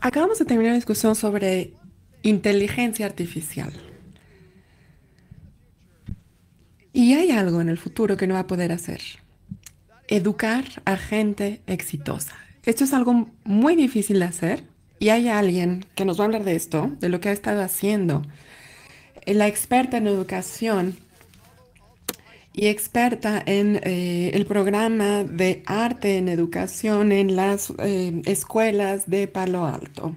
Acabamos de terminar la discusión sobre inteligencia artificial. Y hay algo en el futuro que no va a poder hacer. Educar a gente exitosa. Esto es algo muy difícil de hacer y hay alguien que nos va a hablar de esto, de lo que ha estado haciendo. La experta en educación y experta en eh, el programa de arte en educación en las eh, escuelas de Palo Alto.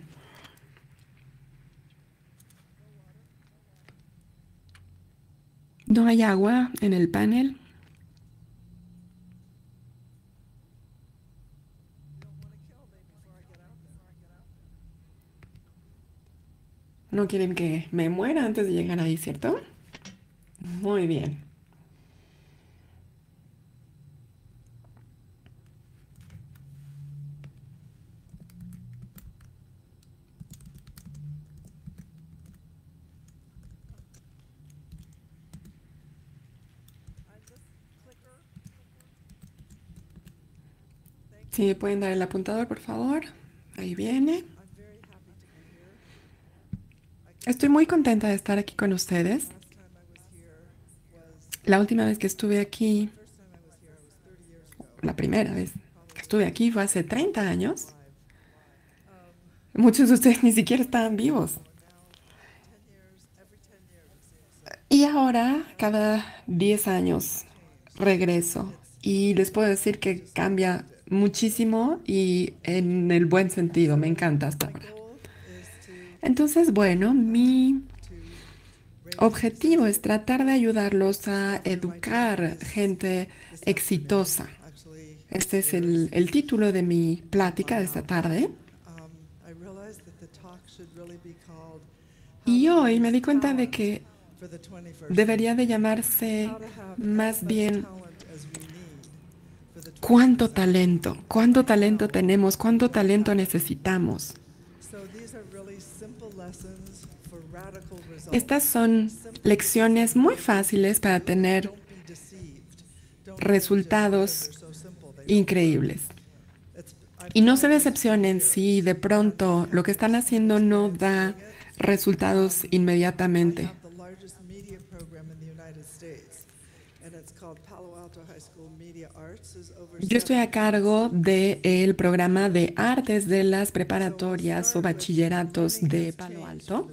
¿No hay agua en el panel? No quieren que me muera antes de llegar ahí, ¿cierto? Muy bien. Si me pueden dar el apuntador, por favor. Ahí viene. Estoy muy contenta de estar aquí con ustedes. La última vez que estuve aquí, la primera vez que estuve aquí fue hace 30 años. Muchos de ustedes ni siquiera estaban vivos. Y ahora, cada 10 años, regreso. Y les puedo decir que cambia muchísimo y en el buen sentido. Me encanta hasta ahora. Entonces, bueno, mi objetivo es tratar de ayudarlos a educar gente exitosa. Este es el, el título de mi plática de esta tarde. Y hoy me di cuenta de que debería de llamarse más bien cuánto talento, cuánto talento tenemos, cuánto talento necesitamos. Estas son lecciones muy fáciles para tener resultados increíbles. Y no se decepcionen si de pronto lo que están haciendo no da resultados inmediatamente. Yo estoy a cargo del programa de artes de las preparatorias o bachilleratos de Palo Alto.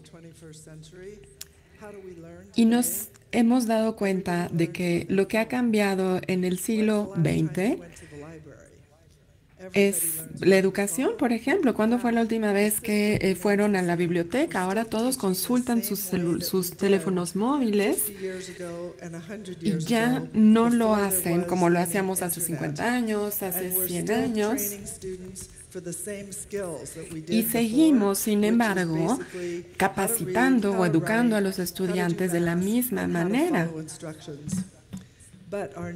Y nos hemos dado cuenta de que lo que ha cambiado en el siglo XX es la educación, por ejemplo. ¿Cuándo fue la última vez que eh, fueron a la biblioteca? Ahora todos consultan sus, sus teléfonos móviles y ya no lo hacen como lo hacíamos hace 50 años, hace 100 años. Y seguimos, sin embargo, capacitando o educando a los estudiantes de la misma manera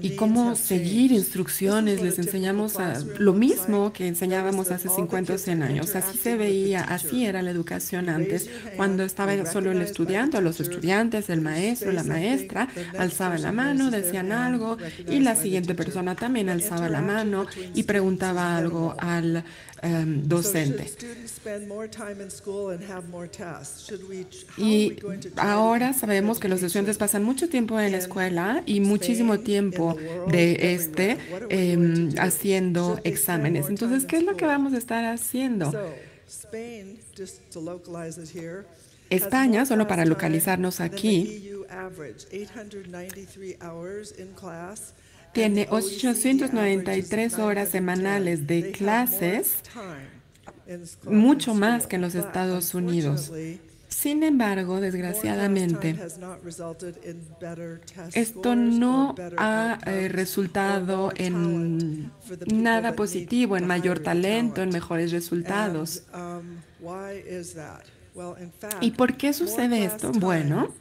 y cómo seguir instrucciones. Les enseñamos a, lo mismo que enseñábamos hace 50 o 100 años. Así se veía, así era la educación antes. Cuando estaba solo el estudiante, los estudiantes, el maestro, la maestra, alzaban la mano, decían algo y la siguiente persona también alzaba la mano y preguntaba algo al um, docente. Y ahora sabemos que los estudiantes pasan mucho tiempo en la escuela y muchísimo tiempo de este eh, haciendo exámenes. Entonces, ¿qué es lo que vamos a estar haciendo? España, solo para localizarnos aquí, tiene 893 horas semanales de clases, mucho más que en los Estados Unidos. Sin embargo, desgraciadamente, esto no ha eh, resultado en nada positivo, en mayor talento, en mejores resultados. ¿Y por qué sucede esto? Bueno,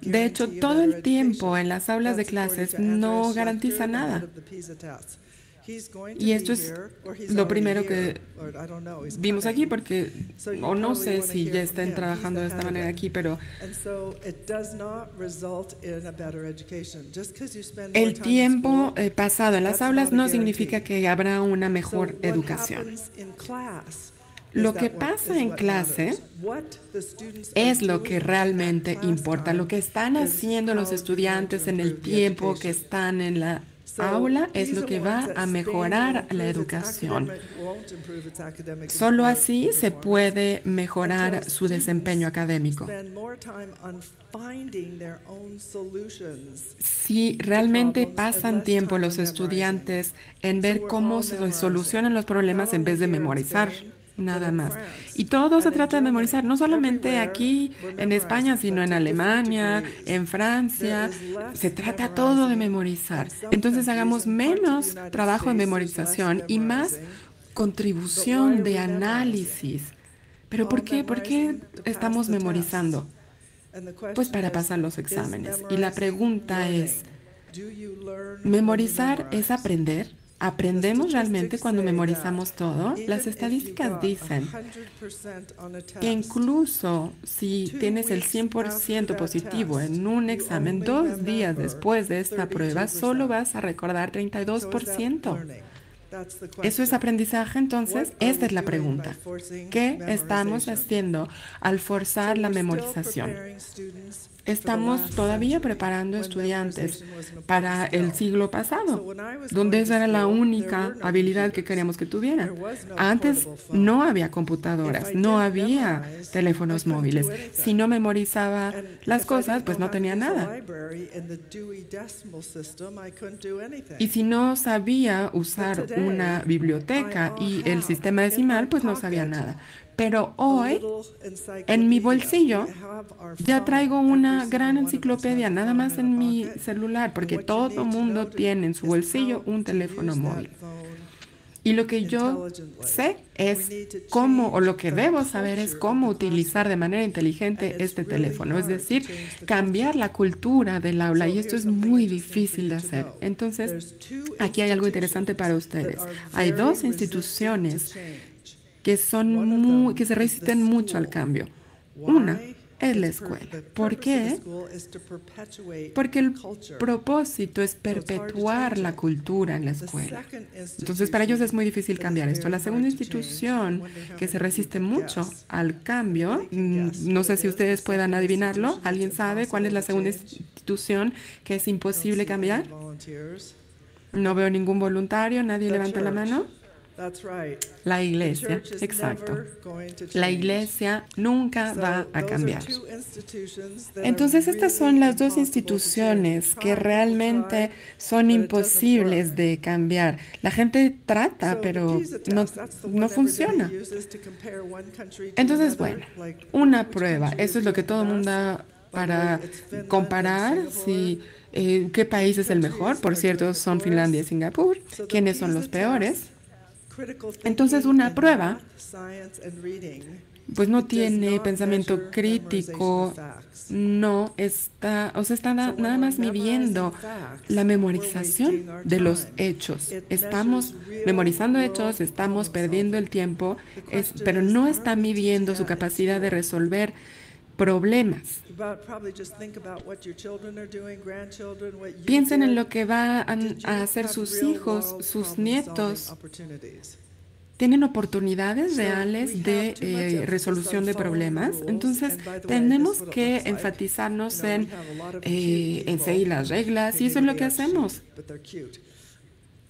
de hecho, todo el tiempo en las aulas de clases no garantiza nada. Y esto es lo primero que vimos aquí, porque, o no sé si ya estén trabajando de esta manera aquí, pero el tiempo eh, pasado en las aulas no significa que habrá una mejor educación. Lo que pasa en clase es lo que realmente importa, lo que están haciendo los estudiantes en el tiempo que están en la aula es lo que va a mejorar la educación. Solo así se puede mejorar su desempeño académico. Si realmente pasan tiempo los estudiantes en ver cómo se solucionan los problemas en vez de memorizar nada más. Y todo se trata de memorizar, no solamente aquí en España, sino en Alemania, en Francia. Se trata todo de memorizar. Entonces hagamos menos trabajo de memorización y más contribución de análisis. ¿Pero por qué? ¿Por qué estamos memorizando? Pues para pasar los exámenes. Y la pregunta es, ¿memorizar es aprender? ¿Aprendemos realmente cuando memorizamos todo? Las estadísticas dicen que incluso si tienes el 100% positivo en un examen dos días después de esta prueba, solo vas a recordar 32%. ¿Eso es aprendizaje? Entonces, esta es la pregunta. ¿Qué estamos haciendo al forzar la memorización? Estamos todavía preparando estudiantes para el siglo pasado, donde esa era la única habilidad que queríamos que tuvieran. Antes no había computadoras, no había teléfonos móviles. Si no memorizaba las cosas, pues no tenía nada. Y si no sabía usar una biblioteca y el sistema decimal, pues no sabía nada. Pero hoy, en mi bolsillo, ya traigo una gran enciclopedia, nada más en mi celular, porque todo mundo tiene en su bolsillo un teléfono móvil. Y lo que yo sé es cómo, o lo que debo saber es cómo utilizar de manera inteligente este teléfono, es decir, cambiar la cultura del aula. Y esto es muy difícil de hacer. Entonces, aquí hay algo interesante para ustedes. Hay dos instituciones que, son muy, que se resisten mucho al cambio. Una es la escuela. ¿Por qué? Porque el propósito es perpetuar la cultura en la escuela. Entonces, para ellos es muy difícil cambiar esto. La segunda institución que se resiste mucho al cambio, mm, no sé si ustedes puedan adivinarlo, ¿alguien sabe cuál es la segunda institución que es imposible cambiar? No veo ningún voluntario, nadie levanta la mano. La iglesia, exacto. La iglesia nunca va a cambiar. Entonces estas son las dos instituciones que realmente son imposibles de cambiar. La gente trata, pero no, no funciona. Entonces, bueno, una prueba. Eso es lo que todo el mundo para comparar si... Eh, ¿Qué país es el mejor? Por cierto, son Finlandia y Singapur. ¿Quiénes son los peores? Entonces una prueba pues no tiene pensamiento crítico, no está, o sea, está nada más midiendo la memorización de los hechos. Estamos memorizando hechos, estamos perdiendo el tiempo, pero no está midiendo su capacidad de resolver problemas. Piensen en lo que van a hacer sus hijos, sus nietos. ¿Tienen oportunidades reales de eh, resolución de problemas? Entonces, tenemos que enfatizarnos en, eh, en seguir las reglas y eso es lo que hacemos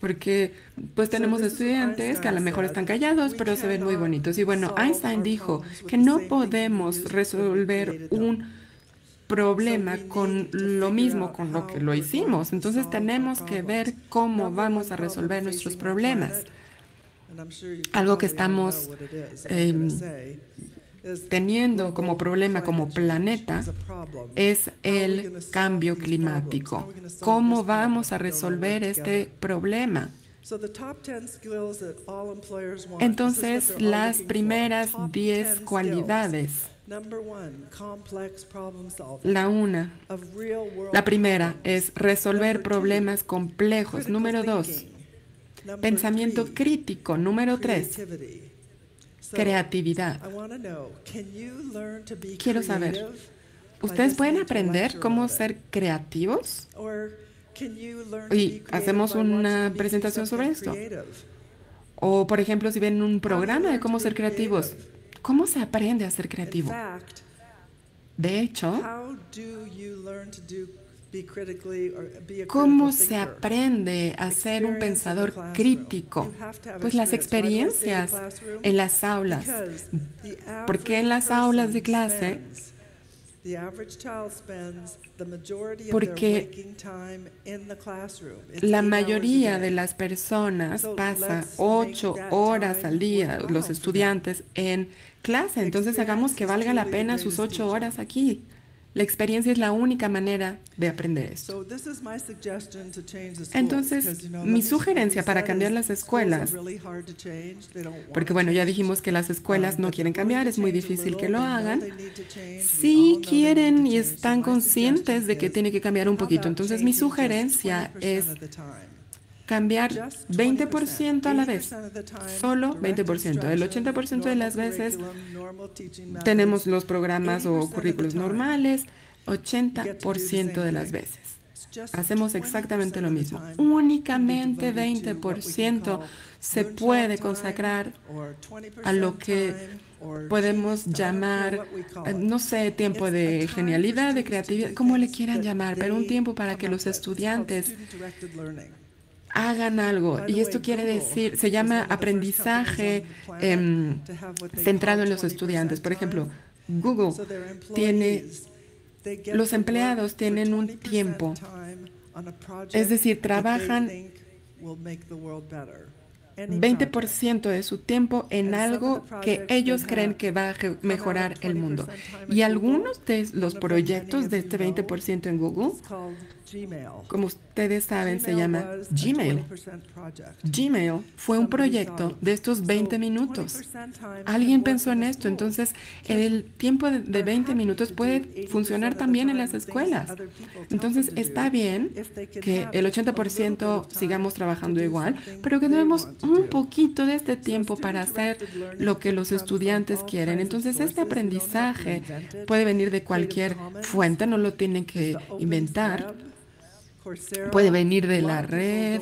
porque pues tenemos estudiantes que a lo mejor están callados, pero se ven muy bonitos. Y bueno, Einstein dijo que no podemos resolver un problema con lo mismo con lo que lo hicimos. Entonces tenemos que ver cómo vamos a resolver nuestros problemas. Algo que estamos teniendo como problema como planeta es el cambio climático. ¿Cómo vamos a resolver este problema? Entonces, las primeras 10 cualidades. La una, la primera es resolver problemas complejos. Número dos, pensamiento crítico. Número tres, creatividad. Quiero saber, ¿ustedes pueden aprender cómo ser creativos? Y hacemos una presentación sobre esto. O, por ejemplo, si ven un programa de cómo ser creativos, ¿cómo se aprende a ser creativo? De hecho, ¿Cómo se aprende a ser un pensador crítico? Pues las experiencias en las aulas. Porque en las aulas de clase porque la mayoría de las personas pasa ocho horas al día, los estudiantes, en clase. Entonces hagamos que valga la pena sus ocho horas aquí. La experiencia es la única manera de aprender esto. Entonces, mi sugerencia para cambiar las escuelas, porque bueno, ya dijimos que las escuelas no quieren cambiar, es muy difícil que lo hagan, si quieren y están conscientes de que tiene que cambiar un poquito. Entonces, mi sugerencia es cambiar 20% a la vez, solo 20%. El 80% de las veces tenemos los programas o currículos normales, 80% de las veces. Hacemos exactamente lo mismo. Únicamente 20% se puede consagrar a lo que podemos llamar, eh, no sé, tiempo de genialidad, de creatividad, como le quieran llamar, pero un tiempo para que los estudiantes hagan algo. Y esto quiere decir, se llama aprendizaje em, centrado en los estudiantes. Por ejemplo, Google tiene, los empleados tienen un tiempo, es decir, trabajan 20% de su tiempo en algo que ellos creen que va a mejorar el mundo. Y algunos de los proyectos de este 20% en Google como ustedes saben, se llama Gmail. Gmail fue un proyecto de estos 20 minutos. Alguien pensó en esto, entonces el tiempo de 20 minutos puede funcionar también en las escuelas. Entonces está bien que el 80% sigamos trabajando igual, pero que tenemos un poquito de este tiempo para hacer lo que los estudiantes quieren. Entonces este aprendizaje puede venir de cualquier fuente, no lo tienen que inventar puede venir de la red.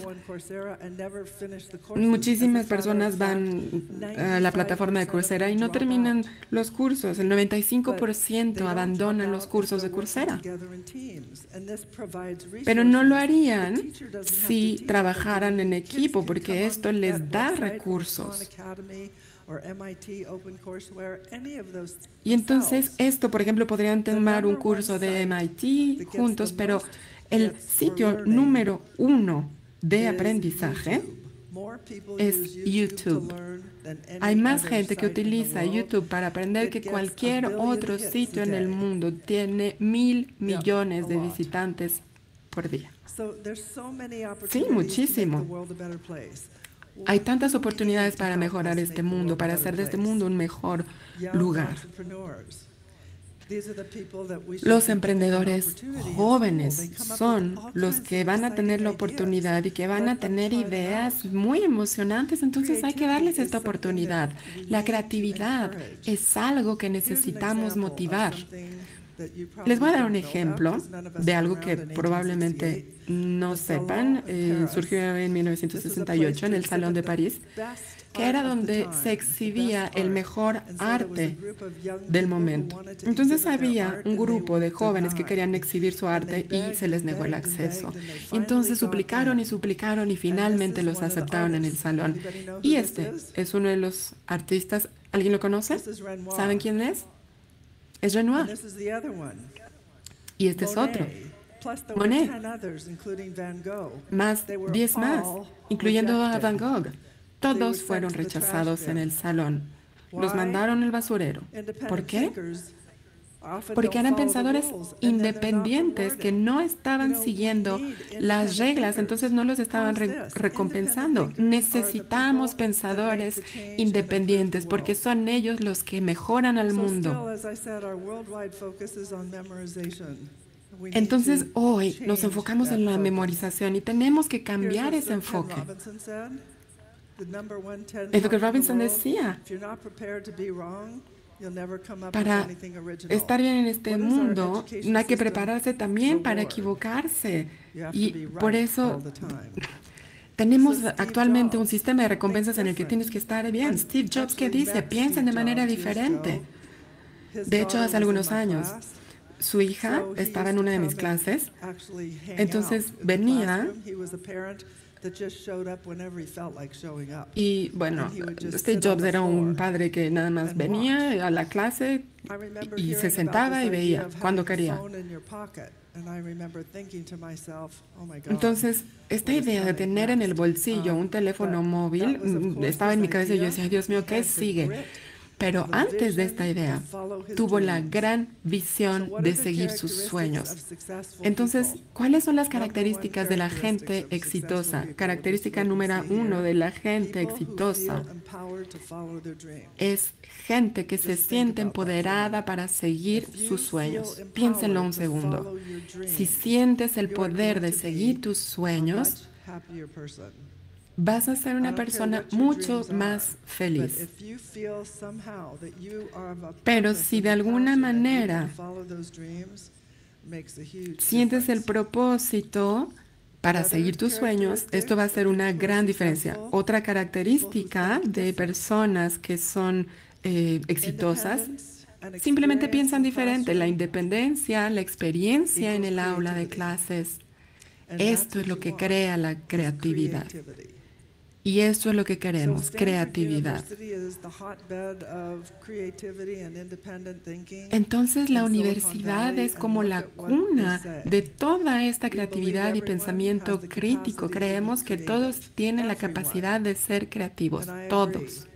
Muchísimas personas van a la plataforma de Coursera y no terminan los cursos. El 95% abandonan los cursos de Coursera. Pero no lo harían si trabajaran en equipo, porque esto les da recursos. Y entonces esto, por ejemplo, podrían tomar un curso de MIT juntos, pero el sitio número uno de aprendizaje es YouTube. Hay más gente que utiliza YouTube para aprender que cualquier otro sitio en el mundo. Tiene mil millones de visitantes por día. Sí, muchísimo. Hay tantas oportunidades para mejorar este mundo, para hacer de este mundo un mejor lugar. Los emprendedores jóvenes son los que van a tener la oportunidad y que van a tener ideas muy emocionantes, entonces hay que darles esta oportunidad. La creatividad es algo que necesitamos motivar. Les voy a dar un ejemplo de algo que probablemente no sepan. Eh, surgió en 1968 en el Salón de París, que era donde se exhibía el mejor arte del momento. Entonces había un grupo de jóvenes que querían exhibir su arte y se les negó el acceso. Entonces suplicaron y suplicaron y finalmente los aceptaron en el salón. Y este es uno de los artistas. ¿Alguien lo conoce? ¿Saben quién es? es Renoir. Y este es otro. Monet. Más 10 más, incluyendo a Van Gogh. Todos fueron rechazados en el salón. Los mandaron al basurero. ¿Por qué? porque eran pensadores independientes que no estaban siguiendo las reglas, entonces no los estaban recompensando. Necesitamos pensadores independientes porque son ellos los que mejoran al mundo. Entonces hoy nos enfocamos en la memorización y tenemos que cambiar ese enfoque. Es lo que Robinson decía. Para estar bien en este mundo, no hay que prepararse también para equivocarse. Y por eso Tenemos actualmente un sistema de recompensas en el que tienes que estar bien. Steve Jobs, ¿qué dice? Piensen de manera diferente. De hecho, hace algunos años, su hija estaba en una de mis clases, entonces venía y bueno, Steve Jobs era un padre que nada más venía a la clase y se sentaba y veía cuando quería. Entonces, esta idea de tener en el bolsillo un teléfono móvil mm, estaba en mi cabeza y yo decía, Dios mío, ¿qué sigue? Pero antes de esta idea, tuvo la gran visión de seguir sus sueños. Entonces, ¿cuáles son las características de la gente exitosa? Característica número uno de la gente exitosa es gente que se siente empoderada para seguir sus sueños. Piénsenlo un segundo. Si sientes el poder de seguir tus sueños, vas a ser una persona mucho más feliz. Pero si de alguna manera sientes el propósito para seguir tus sueños, esto va a ser una gran diferencia. Otra característica de personas que son eh, exitosas simplemente piensan diferente. La independencia, la experiencia en el aula de clases, esto es lo que crea la creatividad. Y eso es lo que queremos, creatividad. Entonces la universidad es como la cuna de toda esta creatividad y pensamiento crítico. Creemos que todos tienen la capacidad de ser creativos, todos.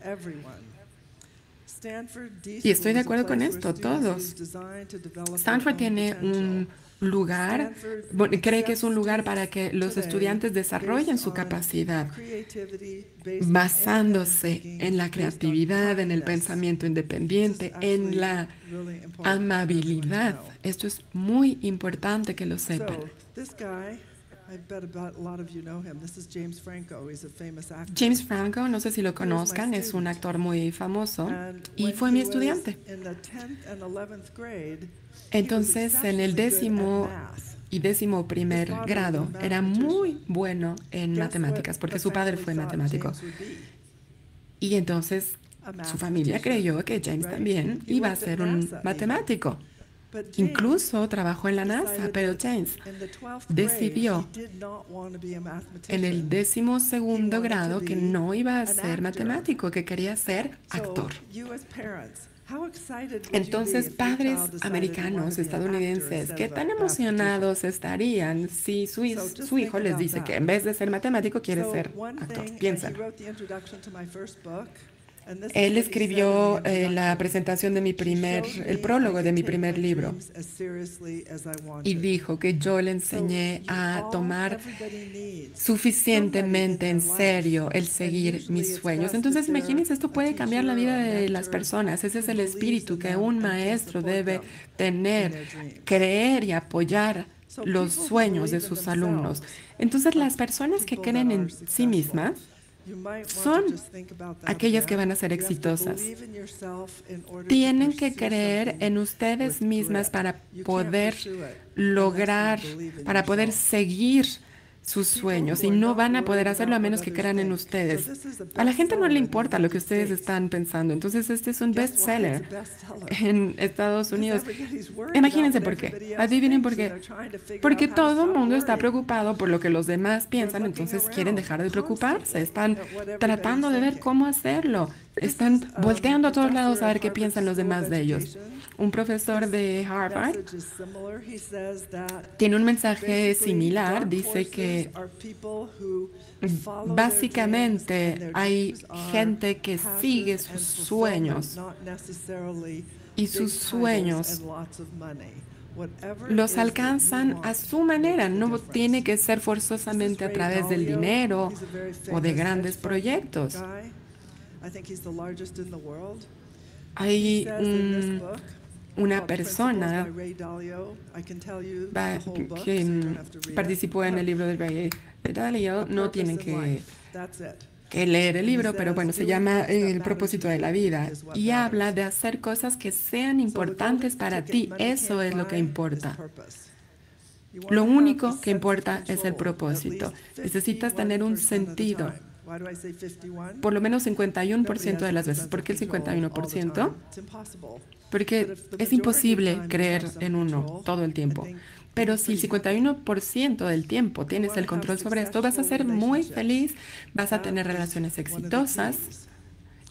Y estoy de acuerdo con esto, todos. Stanford tiene un lugar, cree que es un lugar para que los estudiantes desarrollen su capacidad basándose en la creatividad, en el pensamiento independiente, en la amabilidad. Esto es muy importante que lo sepan. James Franco, no sé si lo conozcan, es un actor muy famoso y fue mi estudiante. Entonces, en el décimo y décimo primer grado, era muy bueno en matemáticas, porque su padre fue matemático. Y entonces su familia creyó que James también iba a ser un matemático. Incluso trabajó en la NASA, pero James decidió en el décimo segundo grado que no iba a ser matemático, que quería ser actor. Entonces, padres americanos, estadounidenses, ¿qué tan emocionados estarían si su, su hijo les dice que en vez de ser matemático quiere ser actor? Piensen. Él escribió eh, la presentación de mi primer, el prólogo de mi primer libro y dijo que yo le enseñé a tomar suficientemente en serio el seguir mis sueños. Entonces, imagínense, esto puede cambiar la vida de las personas. Ese es el espíritu que un maestro debe tener, creer y apoyar los sueños de sus alumnos. Entonces, las personas que creen en sí mismas, son aquellas que van a ser exitosas. Tienen que creer en ustedes mismas para poder lograr, para poder seguir sus sueños y no van a poder hacerlo a menos que crean en ustedes. A la gente no le importa lo que ustedes están pensando. Entonces, este es un bestseller en Estados Unidos. Imagínense por qué. Adivinen por qué. Porque todo el mundo está preocupado por lo que los demás piensan, entonces quieren dejar de preocuparse. Están tratando de ver cómo hacerlo. Están volteando a todos lados a ver qué piensan los demás de ellos. Un profesor de Harvard, tiene un mensaje similar. Dice que básicamente hay gente que sigue sus sueños y sus sueños los alcanzan a su manera, no tiene que ser forzosamente a través del dinero o de grandes proyectos. Hay un una persona que participó en el libro de Ray Dalio, no tienen que, que leer el libro, pero bueno, se llama El propósito de la vida y habla de hacer cosas que sean importantes para ti. Eso es lo que importa. Lo único que importa es el propósito. Necesitas tener un sentido. Por lo menos 51% de las veces. ¿Por qué el 51%? Porque es imposible creer en uno todo el tiempo. Pero si el 51% del tiempo tienes el control sobre esto, vas a ser muy feliz, vas a tener relaciones exitosas.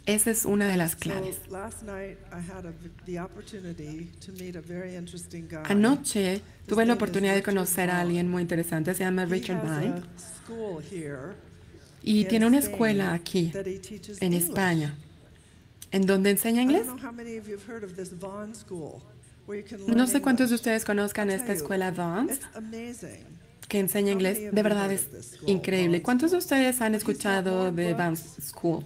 Esa es una de las claves. Anoche tuve la oportunidad de conocer a alguien muy interesante, se llama Richard Mind, y tiene una escuela aquí, en España, en donde enseña inglés. No sé cuántos de ustedes conozcan esta escuela Vance que enseña inglés. De verdad es increíble. ¿Cuántos de ustedes han escuchado de Vance School?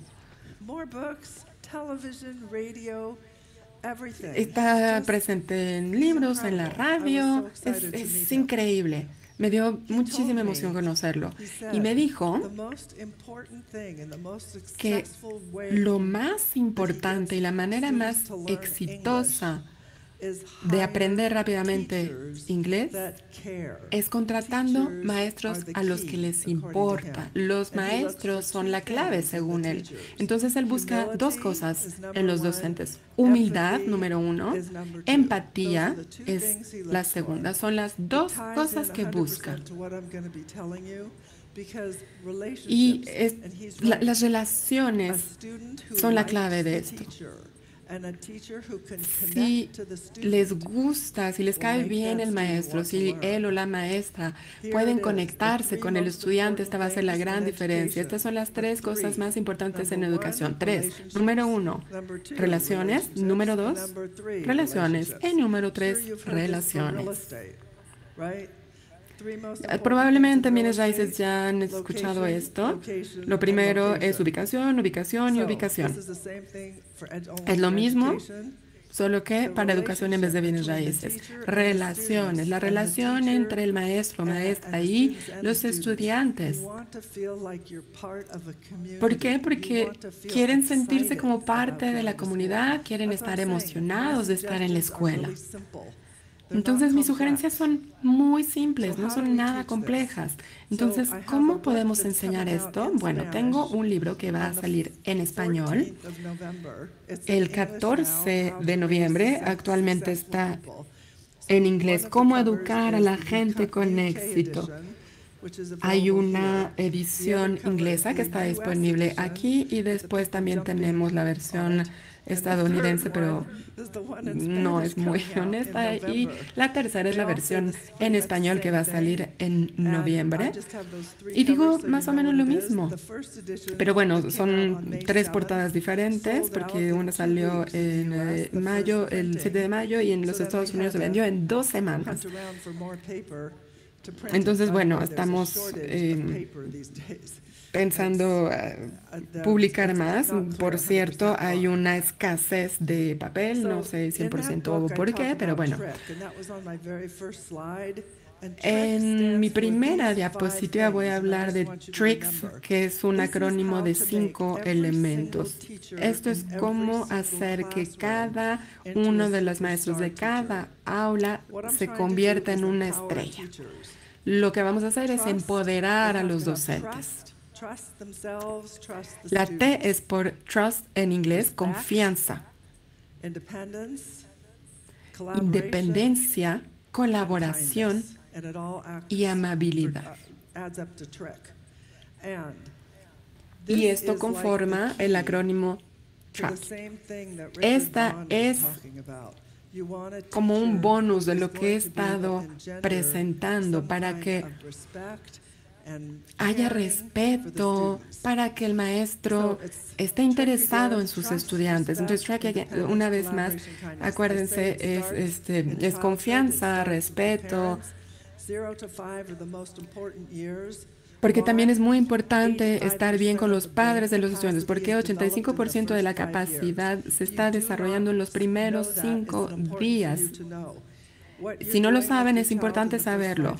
Está presente en libros, en la radio. Es, es increíble. Me dio muchísima emoción conocerlo. Y me dijo que lo más importante y la manera más exitosa de aprender rápidamente inglés es contratando maestros a los que les importa. Los maestros son la clave, según él. Entonces él busca dos cosas en los docentes. Humildad, número uno. Empatía es la segunda. Son las dos cosas que busca. Y las relaciones son la clave de esto. Si les gusta, si les cae bien el maestro, si él o la maestra pueden conectarse con el estudiante, esta va a ser la gran diferencia. Estas son las tres cosas más importantes en educación. Tres. Número uno, relaciones. Número dos, relaciones. Y número tres, relaciones. Probablemente bienes raíces ya han escuchado esto. Lo primero es ubicación, ubicación y ubicación. Es lo mismo, solo que para educación en vez de bienes raíces. Relaciones, la relación entre el maestro, maestra y los estudiantes. ¿Por qué? Porque quieren sentirse como parte de la comunidad, quieren estar emocionados de estar en la escuela. Entonces mis sugerencias son muy simples, no son nada complejas. Entonces, ¿cómo podemos enseñar esto? Bueno, tengo un libro que va a salir en español el 14 de noviembre. Actualmente está en inglés, ¿Cómo educar a la gente con éxito? Hay una edición inglesa que está disponible aquí y después también tenemos la versión estadounidense, pero no es muy honesta. Y la tercera es la versión en español que va a salir en noviembre. Y digo más o menos lo mismo. Pero bueno, son tres portadas diferentes porque una salió en eh, mayo, el 7 de mayo, y en los Estados Unidos se vendió en dos semanas. Entonces, bueno, estamos pensando eh, publicar más. Por cierto, hay una escasez de papel, no sé 100% por qué, pero bueno. En mi primera diapositiva voy a hablar de TRICS, que es un acrónimo de cinco elementos. Esto es cómo hacer que cada uno de los maestros de cada aula se convierta en una estrella. Lo que vamos a hacer es empoderar a los docentes. La T es por trust en inglés, confianza. Independencia, colaboración y amabilidad. Y esto conforma el acrónimo TRUST. Esta es como un bonus de lo que he estado presentando para que haya respeto, para que el maestro esté interesado en sus estudiantes. Entonces, una vez más, acuérdense, es, este, es confianza, respeto. Porque también es muy importante estar bien con los padres de los estudiantes, porque 85% de la capacidad se está desarrollando en los primeros cinco días. Si no lo saben, es importante saberlo.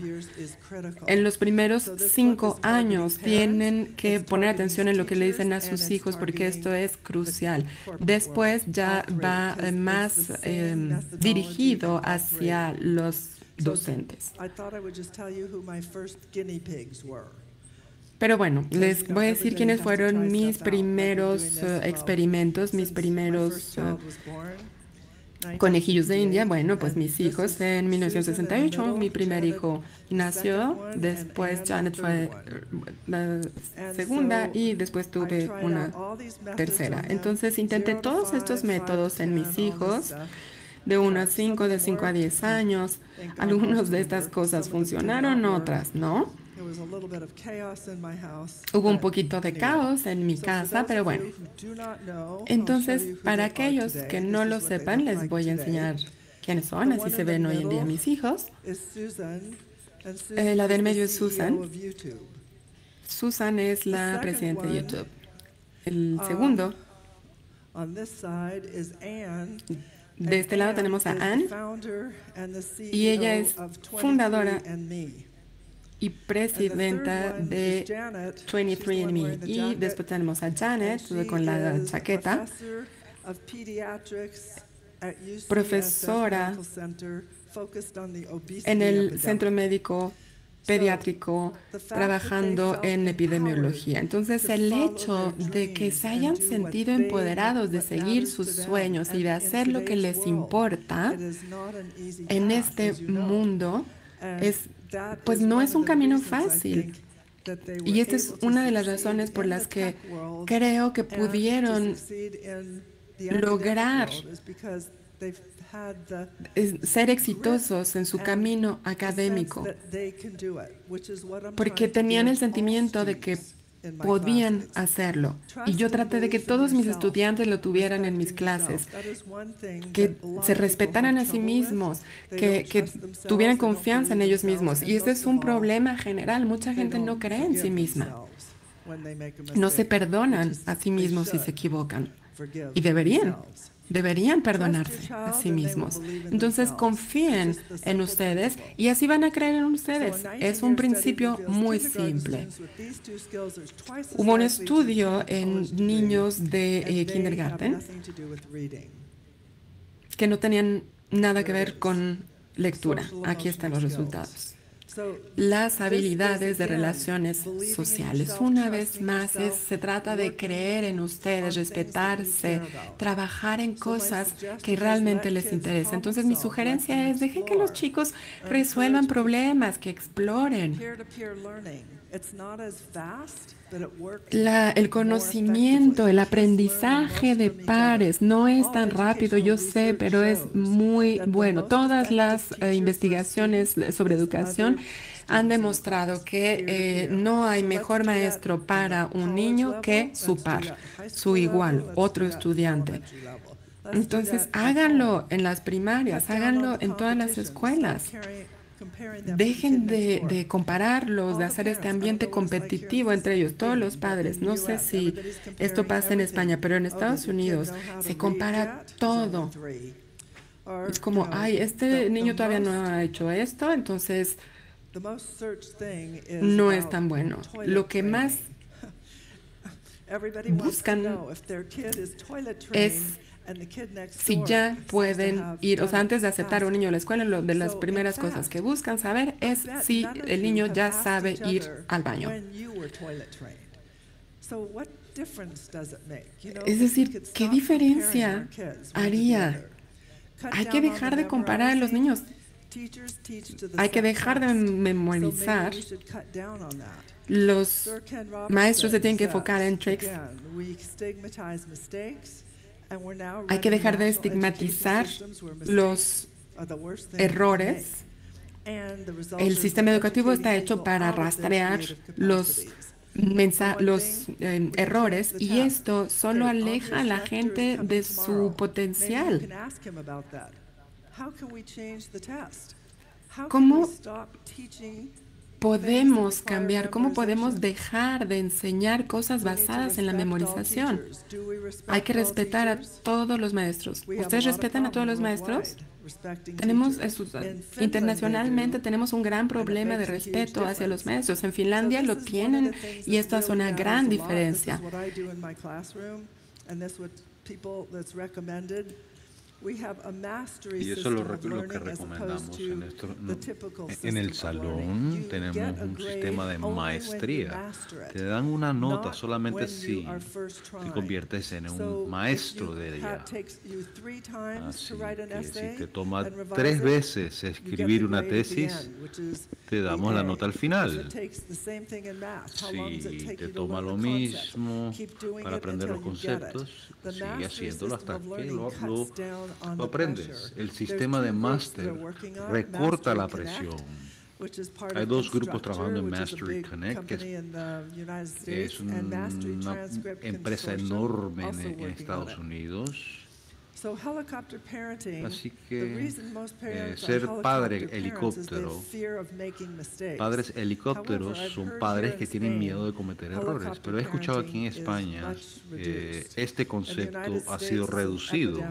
En los primeros cinco años tienen que poner atención en lo que le dicen a sus hijos porque esto es crucial. Después ya va más em, dirigido hacia los docentes. Pero bueno, les voy a decir quiénes fueron mis primeros eh, experimentos, mis primeros eh, conejillos de India. Bueno, pues mis hijos en 1968, mi primer hijo nació, después Janet fue la segunda y después tuve una tercera. Entonces intenté todos estos métodos en mis hijos de 1 a 5, de 5 a 10 años. Algunas de estas cosas funcionaron, otras no. Hubo un poquito de caos en mi casa, pero bueno. Entonces, para aquellos que no lo sepan, les voy a enseñar quiénes son, así se ven hoy en día mis hijos. Eh, la del medio es Susan. Susan es la presidenta de YouTube. El segundo. De este lado tenemos a Anne y ella es fundadora y presidenta de 23andMe. Y después tenemos a Janet con la chaqueta, profesora en el Centro Médico Pediátrico trabajando en epidemiología. Entonces, el hecho de que se hayan sentido empoderados de seguir sus sueños y de hacer lo que les importa en este mundo es pues no es un camino fácil. Y esta es una de las razones por las que creo que pudieron lograr ser exitosos en su camino académico, porque tenían el sentimiento de que podían hacerlo. Y yo traté de que todos mis estudiantes lo tuvieran en mis clases, que se respetaran a sí mismos, que, que tuvieran confianza en ellos mismos. Y ese es un problema general. Mucha gente no cree en sí misma. No se perdonan a sí mismos si se equivocan. Y deberían deberían perdonarse a sí mismos. Entonces confíen en ustedes y así van a creer en ustedes. Es un principio muy simple. Hubo un estudio en niños de eh, kindergarten que no tenían nada que ver con lectura. Aquí están los resultados las habilidades de relaciones sociales. Una vez más, se trata de creer en ustedes, respetarse, trabajar en cosas que realmente les interesan. Entonces, mi sugerencia es, dejen que los chicos resuelvan problemas, que exploren. El conocimiento, el aprendizaje de pares no es tan rápido, yo sé, pero es muy bueno. Todas las eh, investigaciones sobre educación han demostrado que eh, no hay mejor maestro para un niño que su par, su igual, otro estudiante. Entonces, háganlo en las primarias, háganlo en todas las escuelas. Dejen de, compararlos, de hacer este ambiente competitivo entre ellos, todos los padres. No sé si esto pasa en España, pero en Estados Unidos se compara todo. Es como, ay, este niño todavía no ha hecho esto, entonces no es tan bueno. Lo que más buscan es si ya pueden ir, o sea, antes de aceptar a un niño a la escuela, lo de las primeras cosas que buscan saber es si el niño ya sabe ir al baño. Es decir, ¿qué diferencia haría? Hay que dejar de comparar a los niños. Hay que dejar de memorizar. Los maestros se tienen que enfocar en tricks hay que dejar de estigmatizar los errores. El sistema educativo está hecho para rastrear los, los eh, errores y esto solo aleja a la gente de su potencial. ¿Cómo podemos cambiar? ¿Cómo podemos dejar de enseñar cosas basadas en la memorización? Hay que respetar a todos los maestros. ¿Ustedes respetan a todos los maestros? Internacionalmente tenemos un gran problema de respeto hacia los maestros. En Finlandia lo tienen y esto hace una gran diferencia. Y eso es lo, lo que recomendamos opposed en, to nuestro- the no, typical en el salón tenemos un sistema de maestría. Te dan una nota not solamente si te conviertes en un maestro de ella. Así que si te toma tres veces escribir una tesis, te damos la nota al final. Si te toma lo mismo para aprender los conceptos, sigue mastery haciéndolo hasta que lo, lo- pressure. El sistema de máster recorta la presión. Hay dos grupos trabajando en Mastery Connect, que es- una empresa enorme en, Estados. Unidos. So helicopter parenting, Así que, eh, ser padre helicóptero. Padres helicópteros son padres que tienen miedo de cometer errores, pero he escuchado aquí en España eh, este concepto ha sido reducido.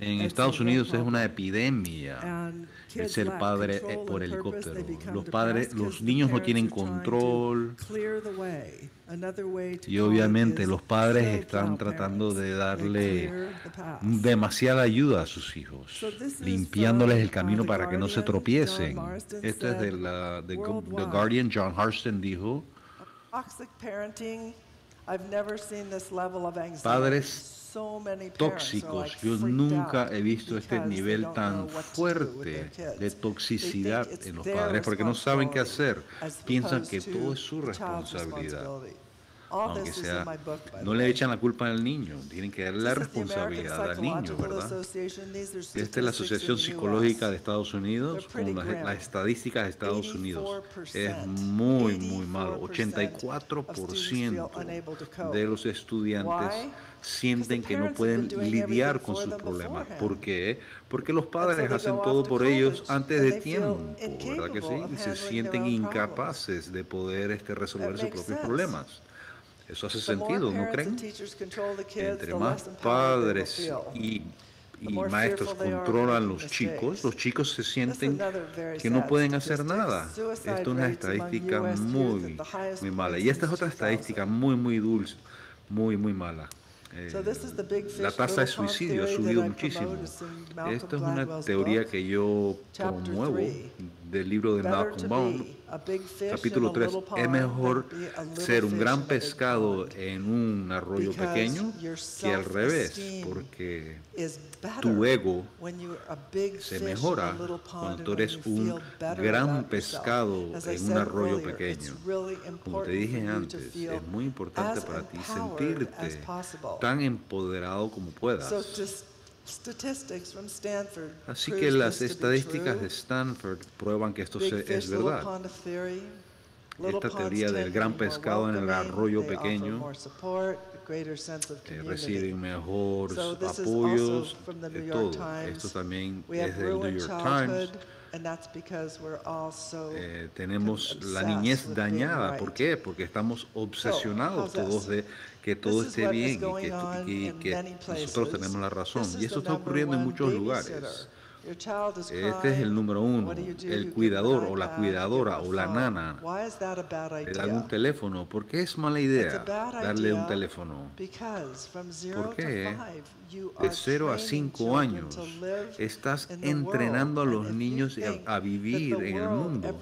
En Estados Unidos es una epidemia And el padre eh, por helicóptero. Los padres, los niños no tienen control y obviamente los padres están tratando de darle demasiada ayuda a sus hijos, limpiándoles el camino para que no se tropiecen. Este es de la de The "Worldwide, Guardian. John Harston dijo. Padres Tóxicos. Yo nunca he visto este nivel tan fuerte de toxicidad en los padres porque no saben qué hacer. Piensan que to todo es su responsabilidad. Aunque sea, no le echan la culpa al niño, tienen que darle la responsabilidad al niño, ¿verdad? Esta es la Asociación Psicológica de Estados Unidos con las, las estadísticas de Estados Unidos. Es 84%, muy, muy malo. 84% of students feel 84% unable to cope. de los estudiantes? Sienten que no pueden lidiar con sus problemas. ¿Por qué? Porque los padres hacen todo por ellos antes de tiempo, ¿verdad que sí? Y se sienten incapaces de poder este, resolver sus propios problemas. Eso hace sentido, ¿no creen? Entre más padres y, y maestros controlan los chicos, los chicos se sienten que no pueden hacer nada. Esto es una estadística muy, muy mala. Y esta es otra estadística 2000. muy, muy dulce, muy, muy mala. Eh, la tasa de suicidio I muchísimo. Esta es una teoría que yo promuevo. Del libro de Malcolm fish Capítulo in a 3. little pond Es mejor ser un gran pescado en un arroyo pequeño que al revés, porque tu ego se mejora cuando and tú eres un gran pescado en un arroyo pequeño. Como te dije antes, es muy importante para ti sentirte tan empoderado como puedas. So just statistics from Stanford Así que las estadísticas de Stanford prueban que esto es verdad. Esta teoría del gran pescado en el arroyo pequeño, eh, reciben mejores apoyos, de todo. Esto también es del New York Times. And that's because we're all so Eh, tenemos la niñez dañada. ¿Por qué? Porque estamos obsesionados todos de que todo esté bien y que, y nosotros tenemos la razón. Y the está ocurriendo en muchos lugares. Este es el número uno. El cuidador o la cuidadora o la nana le dan un teléfono. ¿Por qué es mala idea darle un teléfono? Because from zero ¿Por to qué? five, you De are 0 a training 5 children años estás entrenando a los niños a, vivir en el mundo.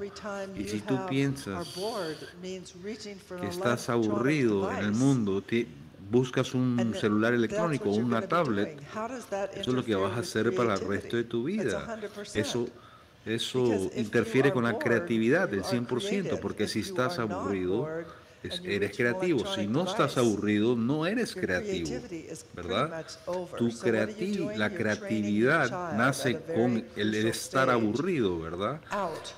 Y si tú piensas que estás aburrido en el mundo, buscas un celular electrónico una tablet, eso es lo que vas a hacer para el resto de tu vida. It's 100%. Eso, eso interfiere con la creatividad del you are 100%, creative. porque si estás aburrido, es- eres creativo. Si no estás aburrido, no eres creativo, ¿verdad? Tu creati- la creatividad nace con el, estar aburrido, ¿verdad?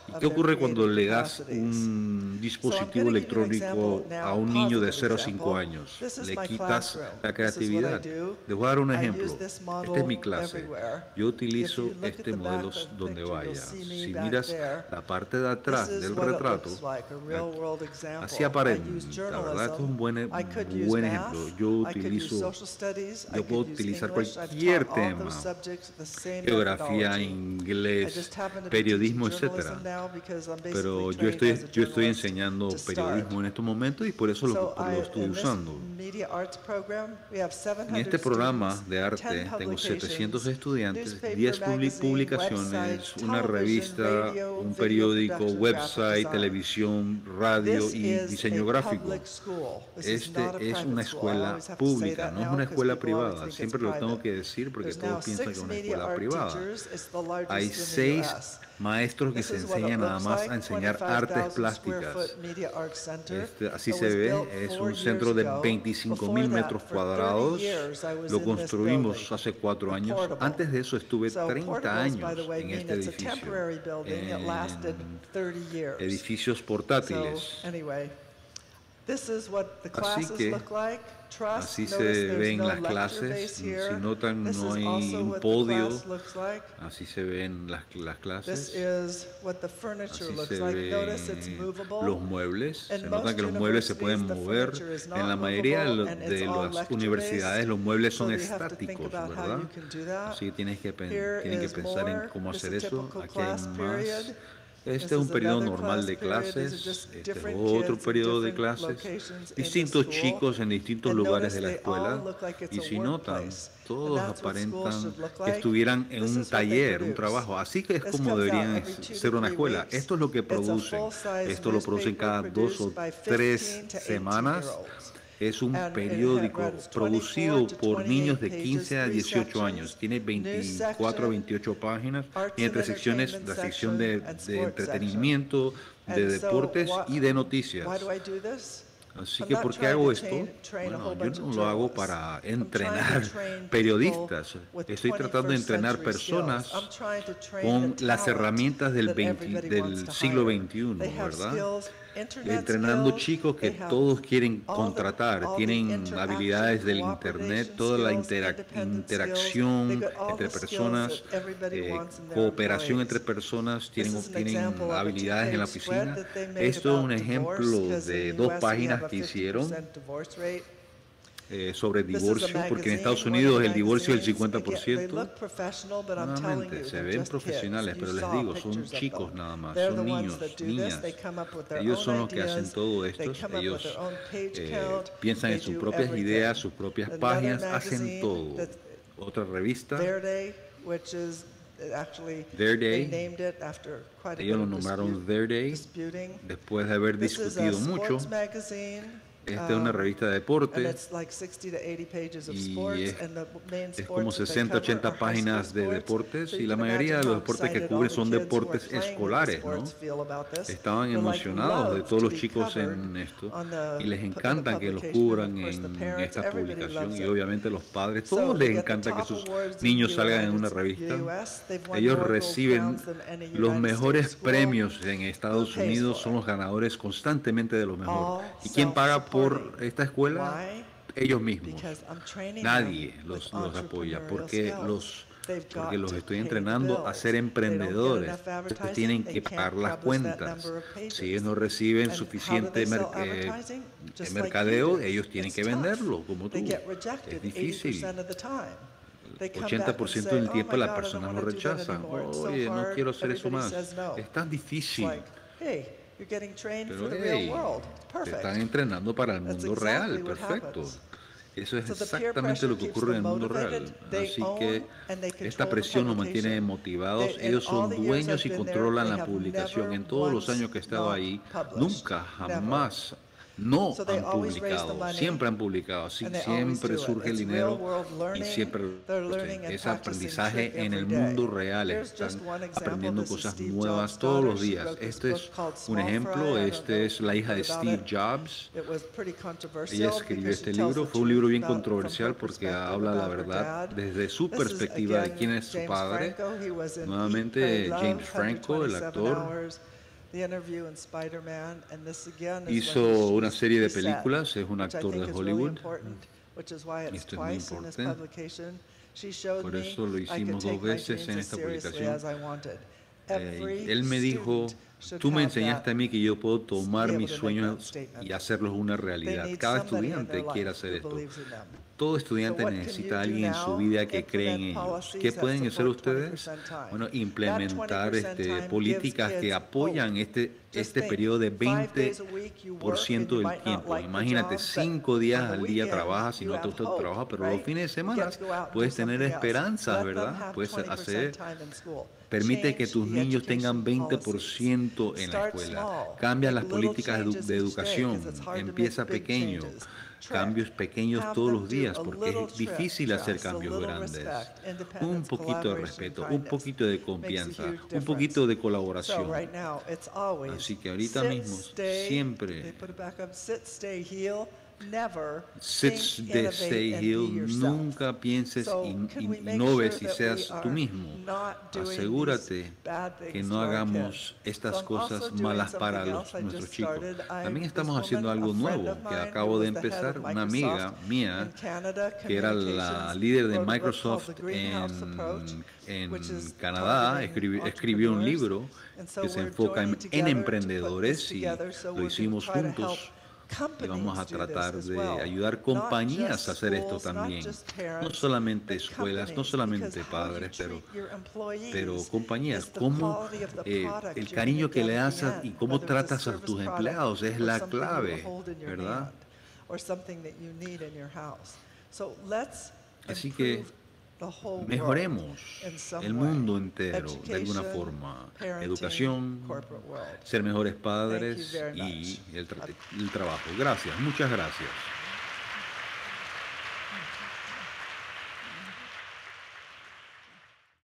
¿Y qué ocurre cuando le das un dispositivo electrónico a un niño de positive 0 a 5 example. años? Le quitas la creatividad. Les voy a dar un ejemplo. Esta es mi clase. Yo utilizo If you look at este the back modelo of the donde picture, you'll vayas. see la verdad es un buen, buen ejemplo. Yo utilizo, yo puedo utilizar cualquier tema, geografía, inglés, periodismo, etcétera. Pero yo estoy, yo estoy enseñando periodismo en estos momentos y por eso lo, lo estoy usando. En este programa de arte tengo 700 estudiantes, 10 publicaciones, una revista, un periódico, website, televisión, radio y diseño gráfico gráfico. Este es una escuela pública, no es una escuela privada. Siempre lo tengo que decir porque todos piensan que es una escuela privada. Hay seis maestros que se enseñan nada más a enseñar artes plásticas. Este, así se ve, es un centro de 25.000 metros cuadrados. Lo construimos hace cuatro años. Antes de eso estuve 30 años en este edificio. En edificios portátiles. Así que así se ven las clases. Si notan, no hay un podio. Así se ven las, las clases. Así se ven los muebles. Se notan que los muebles se pueden mover. En la mayoría de las universidades los muebles son estáticos, ¿verdad? Así que tienes que, tienen que pensar en cómo hacer eso. Aquí hay más este es un periodo normal de clases, este es otro periodo de clases, distintos chicos en distintos lugares de la escuela. Y si notan, todos aparentan que estuvieran en un taller, un trabajo. Así que es como deberían ser una escuela. Esto es lo que producen. Esto lo producen cada dos o tres semanas es un periódico producido por niños de 15 a 18 años. Tiene 24 a 28 páginas y entre secciones la sección de, de entretenimiento, de deportes y de noticias. Así que, ¿por qué hago esto? Bueno, yo no lo hago para entrenar periodistas. Estoy tratando de entrenar personas con las herramientas del, 20, del siglo XXI, ¿verdad? entrenando chicos que todos quieren contratar, tienen habilidades del Internet, toda la interacción entre personas, eh, cooperación entre personas, tienen, tienen habilidades en la oficina. Esto es un ejemplo de dos páginas que hicieron eh, sobre el divorcio, porque en Estados Unidos el divorcio es el 50%. Nuevamente, se ven profesionales, pero les digo, son chicos nada más, son niños, niñas. Ellos son los que hacen todo esto, ellos eh, piensan en sus propias ideas, sus propias páginas, hacen todo. Otra revista, Their Day, ellos lo nombraron Their Day, después de haber discutido mucho. Esta es una revista de deporte y es, es como 60, 80 páginas de deportes y la mayoría de los deportes que cubre son deportes escolares, ¿no? Estaban emocionados de todos los chicos en esto y les encanta que los cubran en esta publicación y obviamente los padres, todos les encanta que sus niños salgan en una revista. Ellos reciben los mejores premios en Estados Unidos, son los ganadores constantemente de lo mejor. ¿Y quién paga por por esta escuela ellos mismos. Nadie los, los apoya porque los porque los estoy entrenando a ser emprendedores. Entonces tienen que pagar las cuentas. Si ellos no reciben suficiente eh, eh mercadeo, ellos tienen que venderlo, como tú. Es difícil. 80% del tiempo las personas lo rechazan. Oye, no quiero hacer eso más. Es tan difícil. You're getting trained Pero, for the hey, real world. Perfect. Están entrenando para el mundo That's real, exactly perfecto. Eso es exactamente lo que ocurre en el mundo real. Así que esta presión los mantiene motivados. Ellos son dueños y controlan la publicación. En todos los años que he estado ahí, nunca, jamás no han publicado, siempre han publicado, sí, siempre surge el dinero y siempre es aprendizaje en el mundo real, están aprendiendo cosas nuevas todos los días. Este es un ejemplo, este es la hija de Steve Jobs, ella escribió este libro, fue un libro bien controversial porque habla la verdad desde su perspectiva de quién es su padre, nuevamente James Franco, el actor hizo una serie de películas, es un actor de Hollywood. Esto es muy importante. Por eso lo hicimos dos veces en esta publicación. Eh, él me dijo, tú me enseñaste a mí que yo puedo tomar mis sueños y hacerlos una realidad. Cada estudiante quiere hacer esto. Todo estudiante necesita a alguien en su vida que cree en ellos. ¿Qué pueden hacer ustedes? Bueno, implementar este, políticas que apoyan este, este periodo de 20% del tiempo. Imagínate, cinco días al día trabajas y no te gusta tu trabajo, pero los fines de semana puedes tener esperanzas, ¿verdad? Puedes hacer Permite que tus niños tengan 20% en la escuela. Cambia las políticas de educación. Empieza pequeño cambios pequeños todos los días, porque es difícil hacer cambios grandes. Un poquito de respeto, un poquito de confianza, un poquito de colaboración. Así que ahorita mismo, siempre Sit, de stay heal. Nunca pienses y, no ves y seas tú mismo. Asegúrate que no hagamos estas cosas malas para los, nuestros chicos. También estamos haciendo algo nuevo que acabo de empezar. Una amiga mía que era la líder de Microsoft en, en Canadá escribió, escribió un libro que se enfoca en, en emprendedores y lo hicimos juntos y vamos a tratar de ayudar compañías a hacer esto también. No solamente escuelas, no solamente padres, pero, pero compañías. Cómo eh, el cariño que le das y cómo tratas a tus empleados es la clave, ¿verdad? Así que mejoremos el mundo entero de alguna forma. Educación, ser mejores padres y el, el trabajo. Gracias, muchas gracias.